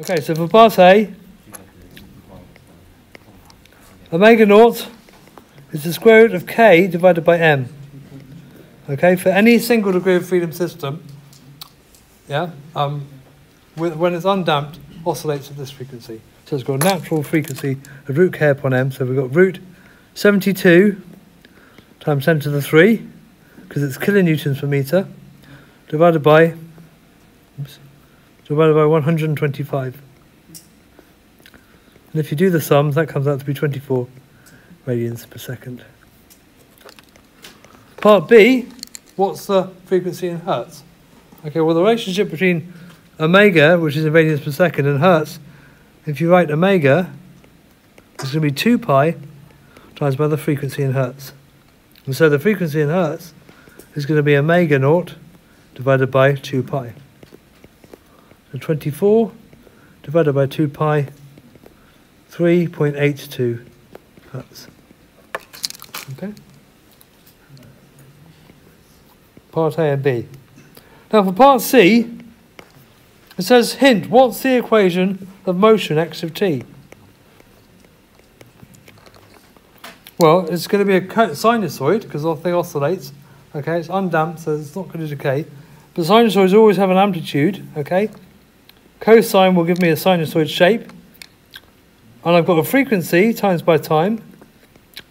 Okay, so for part A, omega naught is the square root of k divided by m. Okay, for any single degree of freedom system, yeah, um, when it's undamped, oscillates at this frequency. So it's got a natural frequency of root k upon m. So we've got root 72 times 10 to the 3, because it's kilonewtons per meter, divided by divided by 125. And if you do the sums, that comes out to be 24 radians per second. Part B, what's the frequency in hertz? Okay, well, the relationship between omega, which is in radians per second, and hertz, if you write omega, it's going to be 2 pi times by the frequency in hertz. And so the frequency in hertz is going to be omega naught divided by 2 pi. So 24 divided by 2 pi, 3.82 hertz. Okay? Part A and B. Now for part C, it says, hint, what's the equation of motion x of t? Well, it's going to be a sinusoid because the thing oscillates. Okay, it's undamped, so it's not going to decay. But sinusoids always have an amplitude. Okay, cosine will give me a sinusoid shape, and I've got a frequency times by time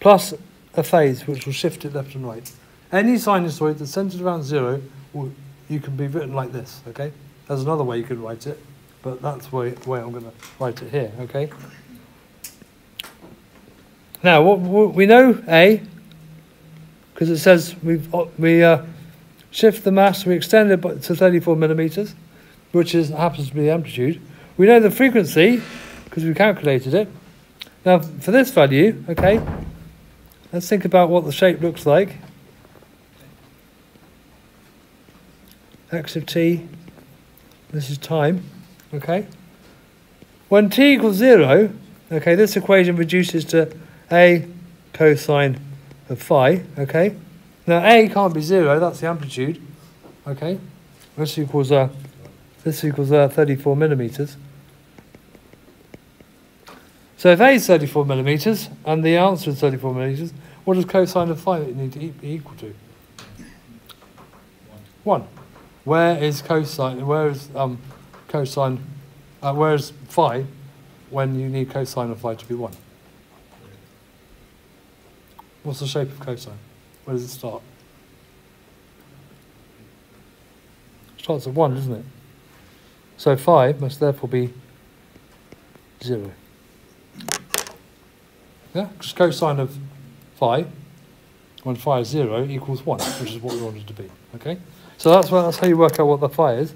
plus a phase, which will shift it left and right. Any sinusoid that's centered around zero, will, you can be written like this. Okay, there's another way you could write it, but that's the way, way I'm going to write it here. Okay. Now, what, what we know A, because it says we've, we uh, shift the mass, we extend it to 34 millimeters, which is happens to be the amplitude. We know the frequency, because we calculated it. Now, for this value, okay, let's think about what the shape looks like. x of t, this is time, okay? When t equals zero, okay, this equation reduces to a cosine of phi, okay? Now A can't be zero, that's the amplitude, okay? This equals, uh, this equals uh, 34 millimeters. So if A is 34 millimeters, and the answer is 34 millimeters, what does cosine of phi need to be equal to? One. Where is cosine, where is um, cosine, uh, where is phi when you need cosine of phi to be one? What's the shape of cosine? Where does it start? It starts at 1, doesn't it? So phi must therefore be 0. Yeah, because cosine of phi, when phi is 0, equals 1, which is what we wanted to be. Okay? So that's, what, that's how you work out what the phi is.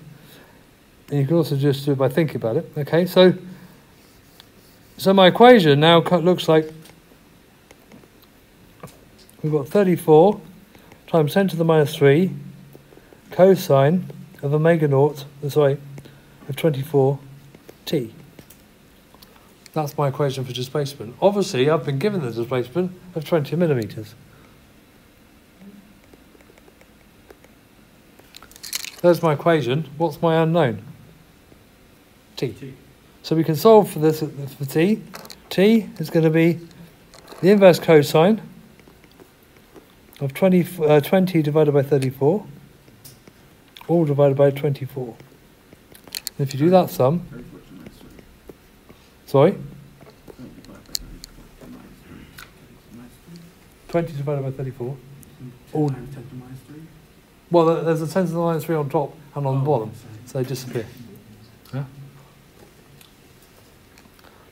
And you can also just do it by thinking about it. Okay, so, so my equation now looks like we've got 34 times 10 to the minus 3 cosine of omega naught, sorry, of 24t. That's my equation for displacement. Obviously, I've been given the displacement of 20 millimeters. There's my equation. What's my unknown? T. t. So we can solve for this for t. t is going to be the inverse cosine of 20, uh, 20 divided by 34, all divided by 24. And if you do that sum, sorry? 20 divided by 34, all, well, there's a 10 to the minus 3 on top and on the bottom, so they disappear. Yeah?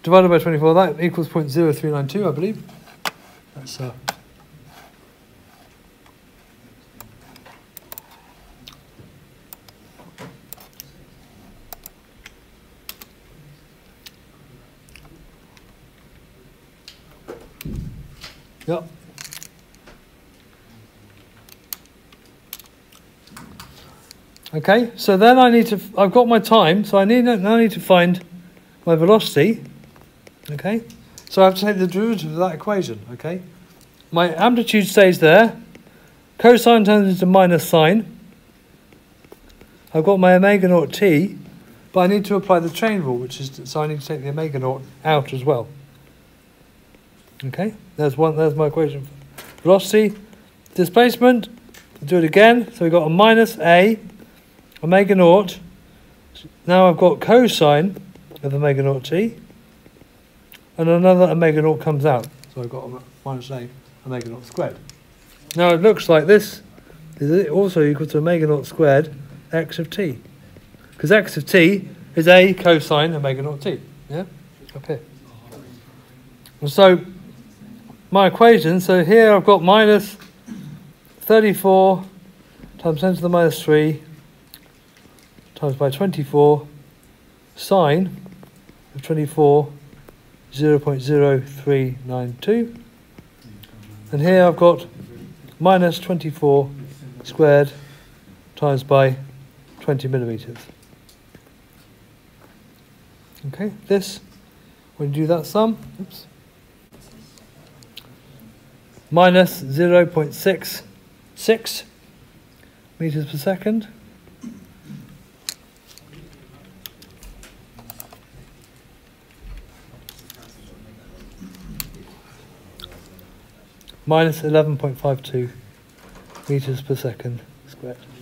Divided by 24, that equals 0.0392, I believe. That's uh, Yep. Okay, so then I need to, I've got my time, so I need now I need to find my velocity. Okay, so I have to take the derivative of that equation. Okay, my amplitude stays there, cosine turns into minus sine. I've got my omega naught t, But I need to apply the chain rule, which is so I need to take the omega naught out as well. Okay, there's one. There's my equation. Velocity, displacement. Do it again. So we've got a minus a omega naught. Now I've got cosine of omega naught t, and another omega naught comes out. So I've got a minus a omega naught squared. Now it looks like this is also equal to omega naught squared x of t. Because x of t is a cosine omega naught t. Yeah? Up here. And so my equation, so here I've got minus 34 times 10 to the minus 3 times by 24 sine of 24 0.0392 and here I've got minus 24 squared times by 20 millimeters. Okay, this, when you do that sum, oops, minus 0.66 meters per second. Minus 11.52 meters per second squared.